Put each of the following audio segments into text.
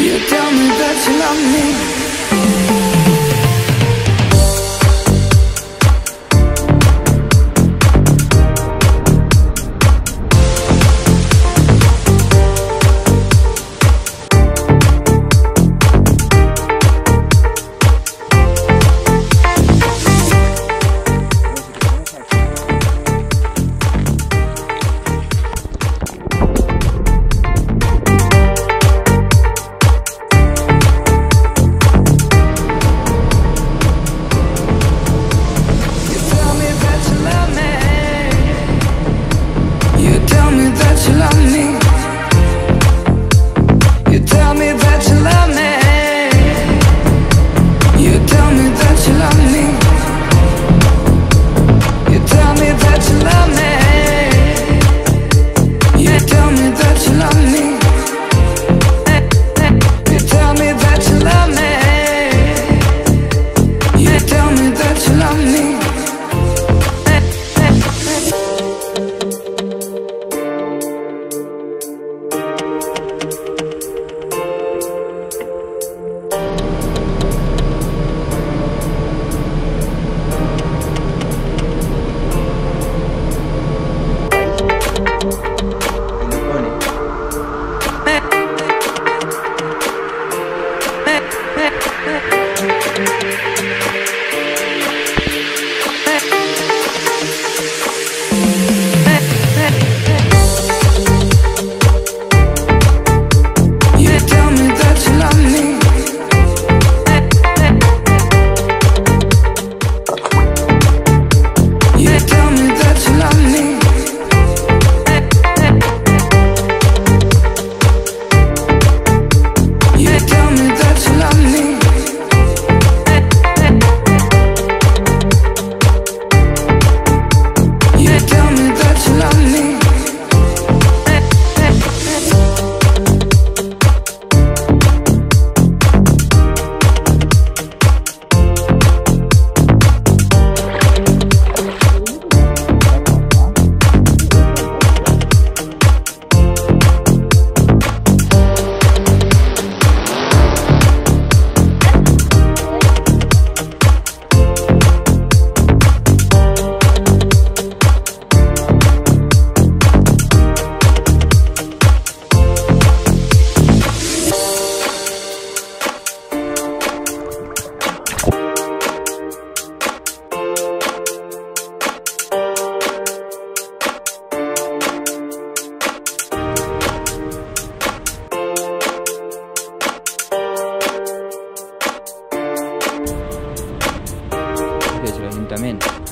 You tell me that you love me. ayuntamiento.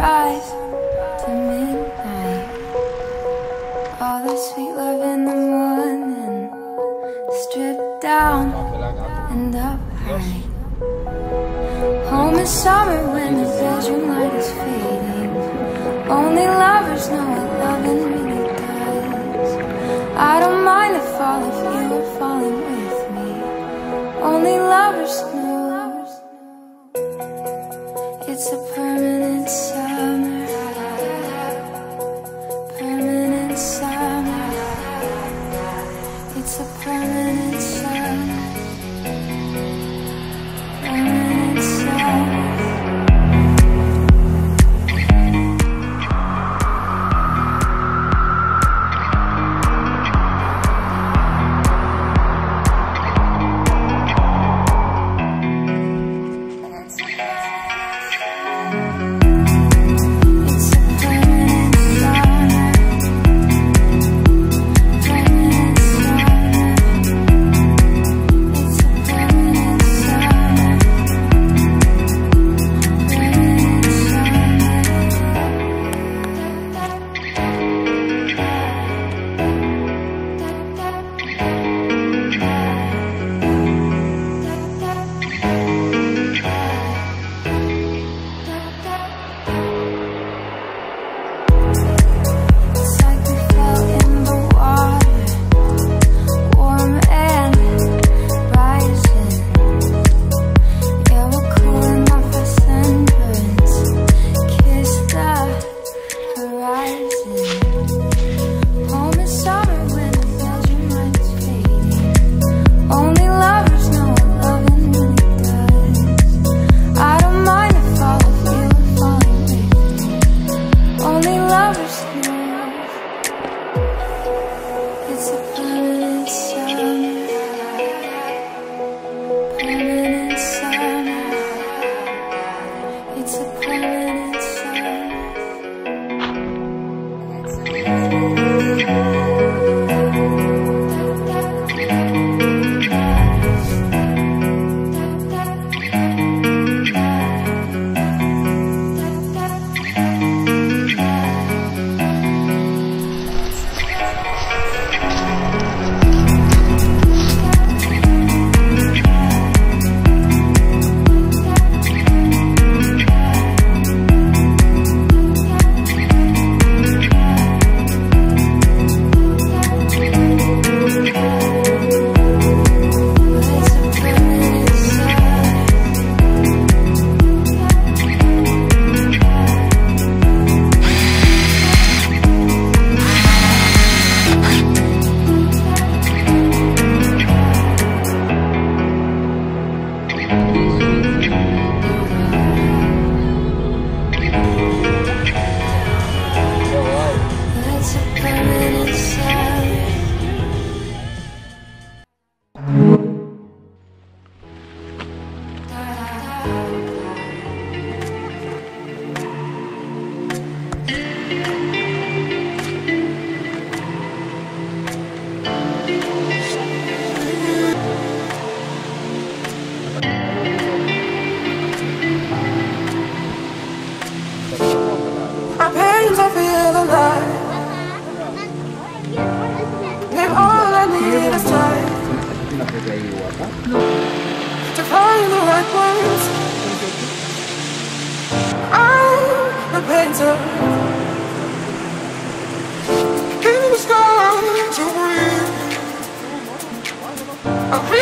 sunrise to midnight. All the sweet love in the morning, stripped down and up high. Home is summer when the bedroom light is fading. Only lovers know what loving really does. I don't mind the fall if you are falling with me. Only lovers know. It's a permanent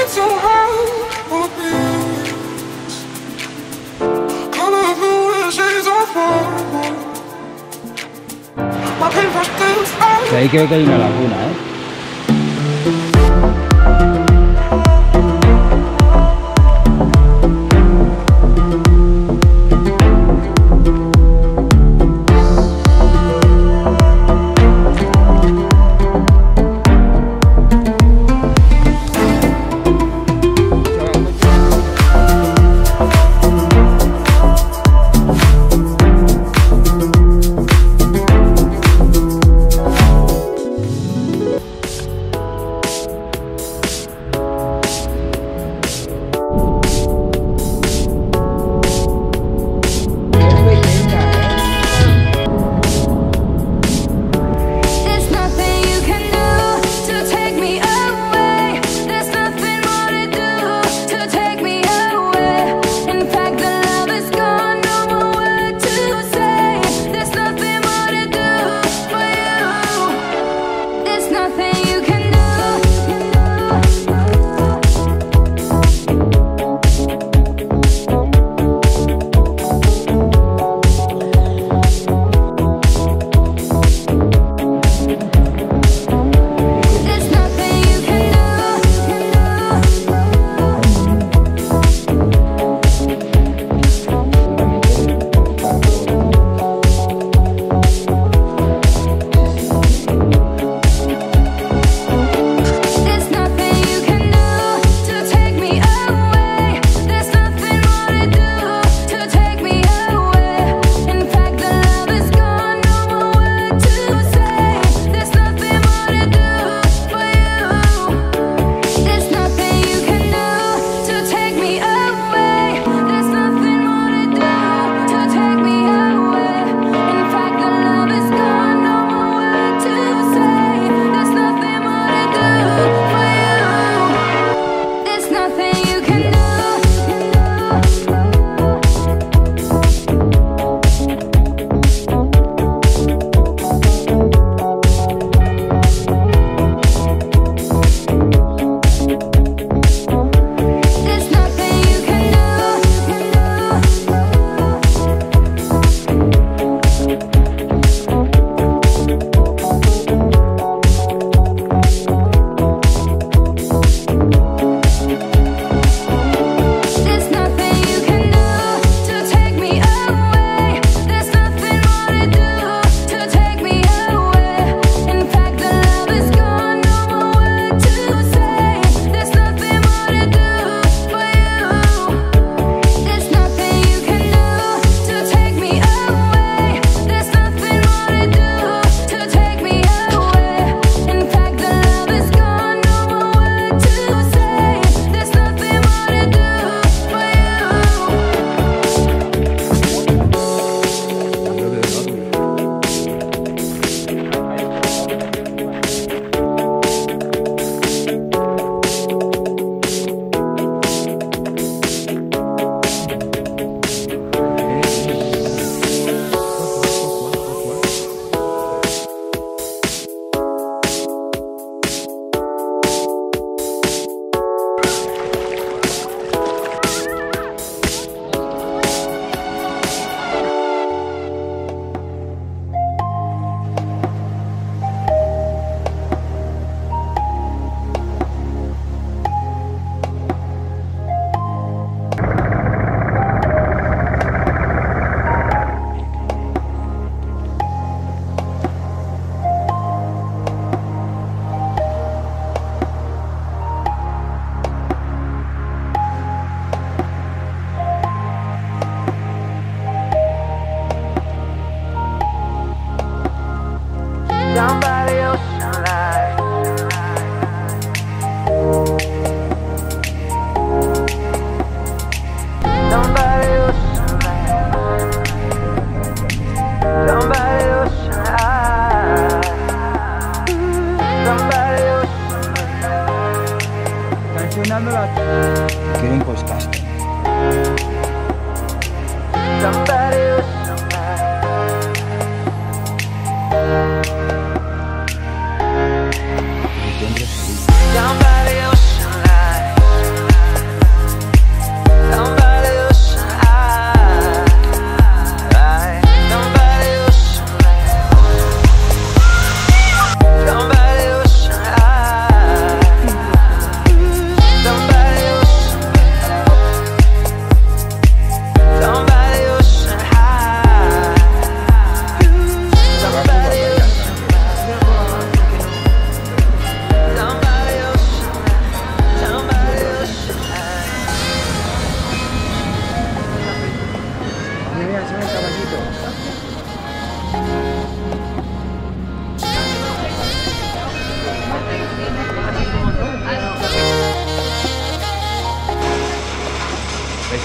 I Sa ikaw kayo na Laguna eh.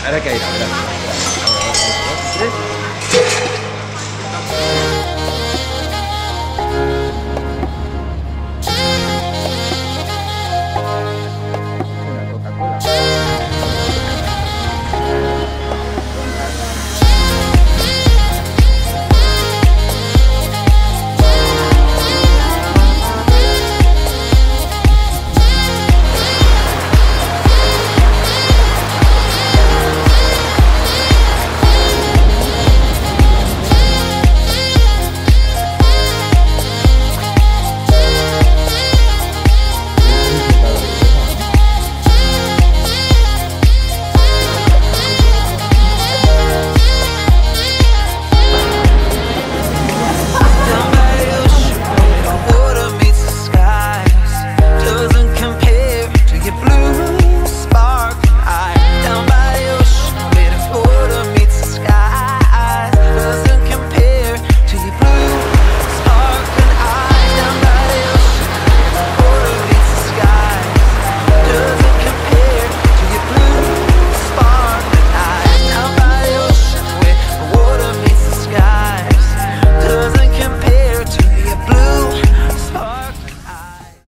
来他给一刀给